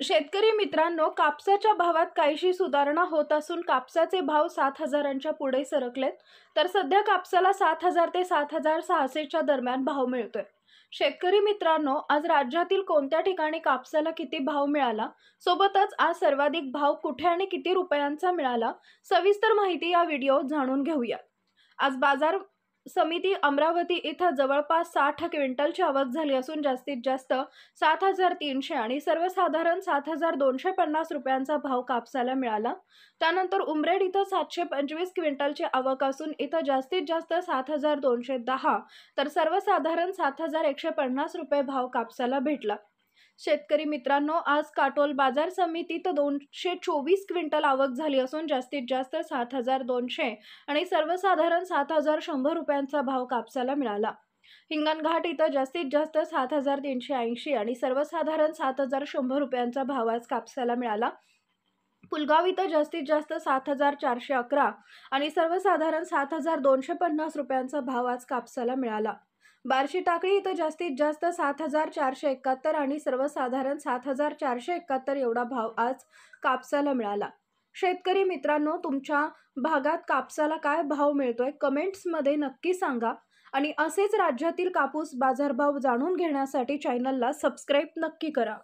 शेतकरी मित्रांनो कापसाच्या भावात काहीशी सुधारणा होत असून कापसाचे भाव सात हजारांच्या पुढे सरकलेत तर सध्या कापसाला सात हजार ते सात हजार सहाशेच्या दरम्यान भाव मिळतोय. शेतकरी मित्रांनो आज राज्यातील कोणत्या ठिकाणी कापसाला किती भाव मिळाला? सोबतच आज सर्वाधिक भाव कुठे आणि किती रुपयांचा मिळाला? सविस्तर माहिती या व्हिडिओत जाणून घेऊया. आज बाजार समिती अमरावती इथं जवळपास साठ क्विंटलची आवक झाली असून जास्तीत जास्त सात हजार तीनशे आणि सर्वसाधारण सात हजार दोनशे पन्नास रुपयांचा भाव कापसाला मिळाला. त्यानंतर उमरेड इथं सातशे पंचवीस क्विंटलची आवक असून इथं जास्तीत जास्त सात हजार दोनशे दहा तर सर्वसाधारण सात हजार एकशे पन्नास रुपये भाव कापसाला भेटला. शेतकरी मित्रांनो आज काटोल बाजार समितीत दोनशे चोवीस क्विंटल आवक झाली असून जास्तीत जास्त सात हजार दोनशे आणि सर्वसाधारण सात हजार शंभर रुपयांचा भाव कापसाला मिळाला. हिंगणघाट इथं जास्तीत जास्त सात हजार तीनशे ऐंशी आणि सर्वसाधारण सात हजार शंभर रुपयांचा भाव आज कापसाला मिळाला. पुलगाव इथं जास्तीत जास्त सात हजार चारशे अकरा आणि सर्वसाधारण सात हजार दोनशे पन्नास रुपयांचा भाव आज कापसाला मिळाला. बार्शी टाकळी इथं जास्तीत जास्त सात हजार चारशे एकाहत्तर आणि सर्वसाधारण सात हजार चारशे एकाहत्तर एवढा भाव आज कापसाला मिळाला. शेतकरी मित्रांनो तुमच्या भागात कापसाला काय भाव मिळतोय? कमेंट्समध्ये नक्की सांगा. आणि असेच राज्यातील कापूस बाजारभाव जाणून घेण्यासाठी चॅनलला सबस्क्राईब नक्की करा.